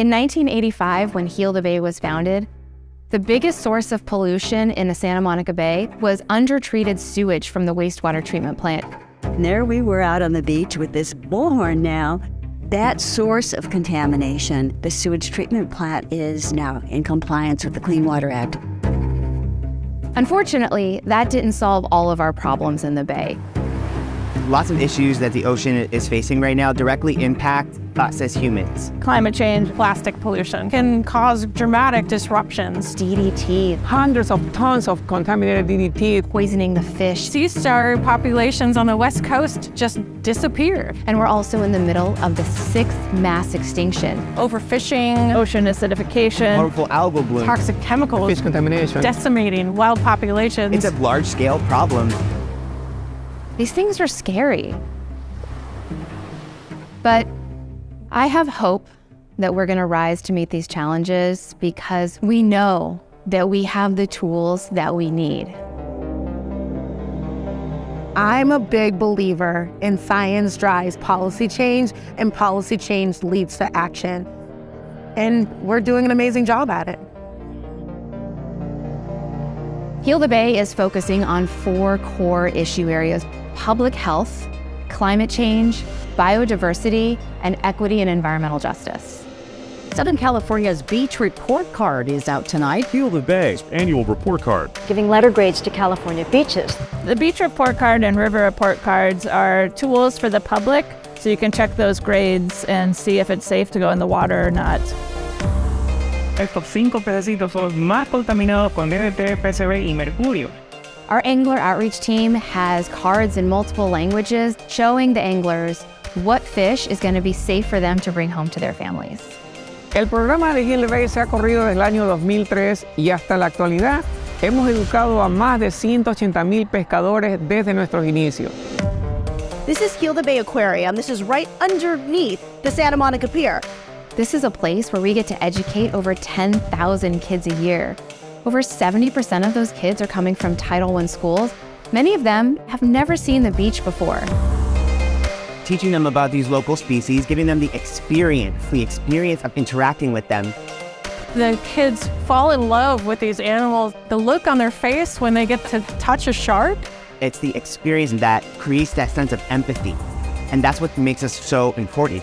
In 1985, when Heal the Bay was founded, the biggest source of pollution in the Santa Monica Bay was undertreated sewage from the wastewater treatment plant. And there we were out on the beach with this bullhorn now. That source of contamination, the sewage treatment plant, is now in compliance with the Clean Water Act. Unfortunately, that didn't solve all of our problems in the bay. Lots of issues that the ocean is facing right now directly impact us as humans. Climate change, plastic pollution can cause dramatic disruptions. DDT, hundreds of tons of contaminated DDT, poisoning the fish. Sea star populations on the west coast just disappeared. And we're also in the middle of the sixth mass extinction. Overfishing, ocean acidification, harmful algal bloom, toxic chemicals, fish contamination, decimating wild populations. It's a large scale problem. These things are scary. But I have hope that we're going to rise to meet these challenges because we know that we have the tools that we need. I'm a big believer in science drives policy change and policy change leads to action. And we're doing an amazing job at it. Heal the Bay is focusing on four core issue areas public health, climate change, biodiversity, and equity and environmental justice. Southern California's Beach Report Card is out tonight. Heal the Bay's annual report card. Giving letter grades to California beaches. The Beach Report Card and River Report Cards are tools for the public so you can check those grades and see if it's safe to go in the water or not. Estos cinco pedacitos son los más contaminados con DDT, PCB y mercurio. Our angler outreach team has cards in multiple languages showing the anglers what fish is going to be safe for them to bring home to their families. El programa de the Bay se ha corrido desde el año 2003 y hasta la actualidad hemos educado a más de 180 mil pescadores desde nuestros inicios. This is the Bay Aquarium. This is right underneath the Santa Monica Pier. This is a place where we get to educate over 10,000 kids a year. Over 70% of those kids are coming from Title I schools. Many of them have never seen the beach before. Teaching them about these local species, giving them the experience, the experience of interacting with them. The kids fall in love with these animals. The look on their face when they get to touch a shark. It's the experience that creates that sense of empathy. And that's what makes us so important.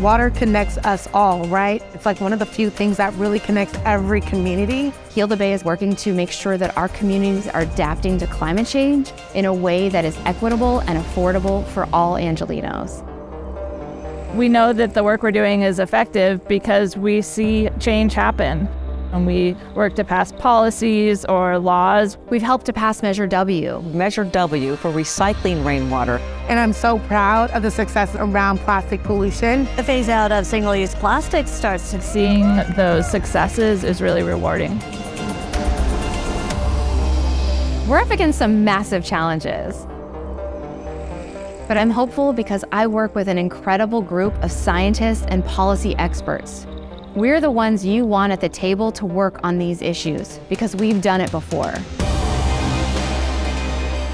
Water connects us all, right? It's like one of the few things that really connects every community. Heal the Bay is working to make sure that our communities are adapting to climate change in a way that is equitable and affordable for all Angelenos. We know that the work we're doing is effective because we see change happen. And we work to pass policies or laws. We've helped to pass Measure W. Measure W for recycling rainwater. And I'm so proud of the success around plastic pollution. The phase out of single use plastics starts to seeing those successes is really rewarding. We're up against some massive challenges. But I'm hopeful because I work with an incredible group of scientists and policy experts we're the ones you want at the table to work on these issues because we've done it before.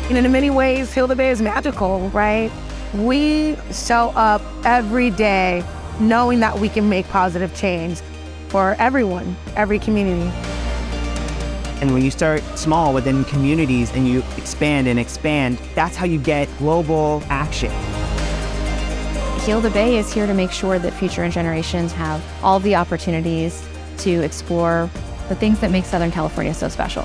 And in many ways, Heal the Bay is magical, right? We show up every day knowing that we can make positive change for everyone, every community. And when you start small within communities and you expand and expand, that's how you get global action. Heal the Bay is here to make sure that future generations have all the opportunities to explore the things that make Southern California so special.